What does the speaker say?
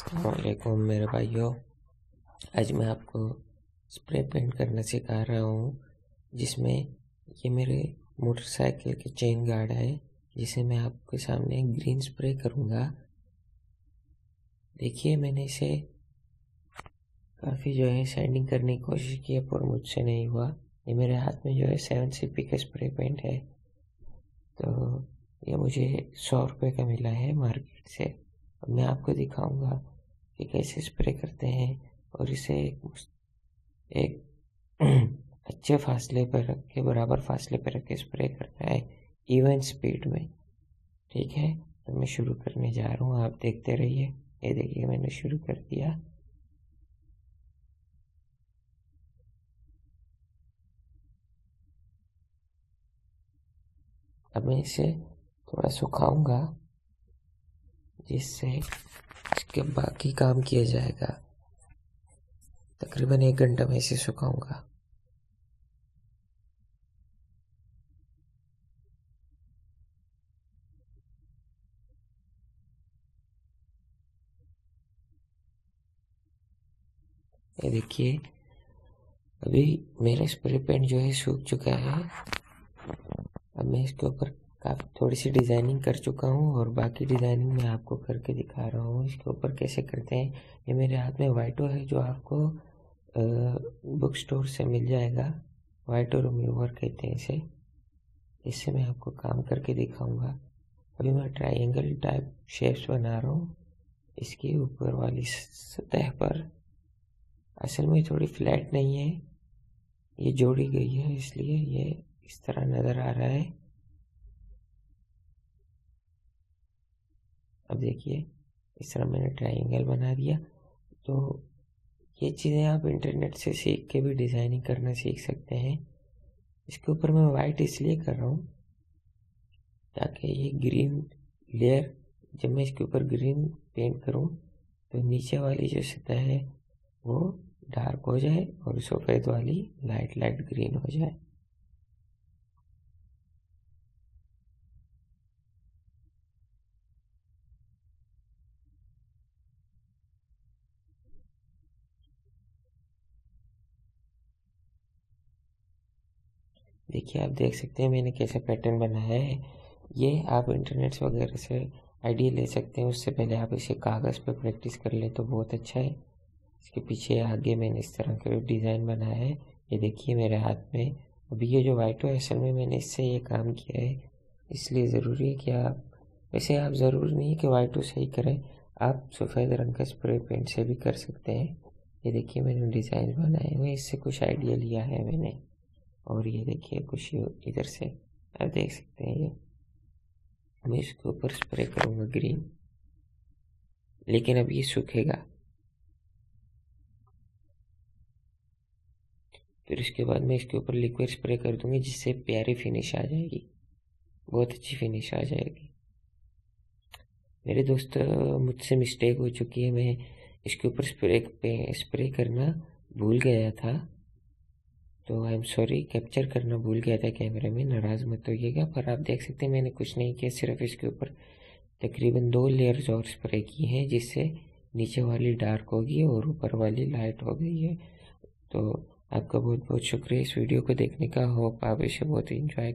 अलकुम मेरे भाइयों। आज मैं आपको स्प्रे पेंट करना सिखा रहा हूँ, जिसमें ये मेरे मोटरसाइकिल के चेन गार्ड है, जिसे मैं आपके सामने ग्रीन स्प्रे करूँगा। देखिए, मैंने इसे काफ़ी जो है सैंडिंग करने की कोशिश की पर मुझसे नहीं हुआ। ये मेरे हाथ में जो है सेवन सी पी का स्प्रे पेंट है। तो ये मुझे सौ रुपये का मिला है मार्केट से। मैं आपको दिखाऊँगा कि कैसे स्प्रे करते हैं और इसे एक, एक अच्छे फासले पर रख के बराबर फासले पर रख के स्प्रे करना है इवन स्पीड में। ठीक है? तो मैं शुरू करने जा रहा हूँ। आप देखते रहिए। ये देखिए मैंने शुरू कर दिया। अब मैं इसे थोड़ा सुखाऊँगा। जिससे इसके बाकी काम किया जाएगा। तकरीबन एक घंटा में इसे सुखाऊँगा। ये देखिए, अभी मेरा स्प्रे पेंट जो है सूख चुका है। अब मैं इसके ऊपर काफ़ी थोड़ी सी डिज़ाइनिंग कर चुका हूँ और बाकी डिज़ाइनिंग मैं आपको करके दिखा रहा हूँ, इसके ऊपर कैसे करते हैं, ये मेरे हाथ में वाइटो है जो आपको बुक स्टोर से मिल जाएगा। वाइटो रिमूवर कहते हैं इसे। इससे मैं आपको काम करके दिखाऊँगा। अभी मैं ट्राइंगल टाइप शेप्स बना रहा हूँ। इसके ऊपर वाली सतह पर असल में थोड़ी फ्लैट नहीं है। ये जोड़ी गई है, इसलिए ये इस तरह नज़र आ रहा है। अब देखिए, इस तरह मैंने ट्राइंगल बना दिया। तो ये चीज़ें आप इंटरनेट से सीख के भी डिज़ाइनिंग करना सीख सकते हैं। इसके ऊपर मैं वाइट इसलिए कर रहा हूँ ताकि ये ग्रीन लेयर जब मैं इसके ऊपर ग्रीन पेंट करूँ तो नीचे वाली जो सतह है, वो डार्क हो जाए और सफ़ेद वाली लाइट लाइट ग्रीन हो जाए। देखिए, आप देख सकते हैं मैंने कैसे पैटर्न बनाया है। ये आप इंटरनेट वगैरह से आइडिया ले सकते हैं, उससे पहले आप इसे कागज़ पे प्रैक्टिस कर ले तो बहुत अच्छा है। इसके पीछे आगे मैंने इस तरह का डिज़ाइन बनाया है। ये देखिए मेरे हाथ में। अभी ये जो वाइट है असल में मैंने इससे ये काम किया है, इसलिए ज़रूरी है कि आप, वैसे आप ज़रूरी नहीं कि वाइटो से ही करें, आप सफ़ेद रंग का स्प्रे पेंट से भी कर सकते हैं। ये देखिए मैंने डिज़ाइन बनाए हुए, इससे कुछ आइडिया लिया है मैंने। और ये देखिए कुछ इधर से आप देख सकते हैं ये। मैं इसके ऊपर स्प्रे करूँगा ग्रीन लेकिन अब ये सूखेगा। फिर उसके बाद मैं इसके ऊपर लिक्विड स्प्रे कर दूँगी जिससे प्यारी फिनिश आ जाएगी। बहुत अच्छी फिनिश आ जाएगी। मेरे दोस्त, मुझसे मिस्टेक हो चुकी है। मैं इसके ऊपर स्प्रे स्प्रे करना भूल गया था। तो आई एम सॉरी कैप्चर करना भूल गया था कैमरे में, नाराज़ मत होइएगा, पर आप देख सकते हैं मैंने कुछ नहीं किया, सिर्फ़ इसके ऊपर तकरीबन दो लेयर्स और स्प्रे की हैं, जिससे नीचे वाली डार्क होगी और ऊपर वाली लाइट हो गई है। तो आपका बहुत बहुत शुक्रिया इस वीडियो को देखने का होप आप इसे बहुत इंजॉय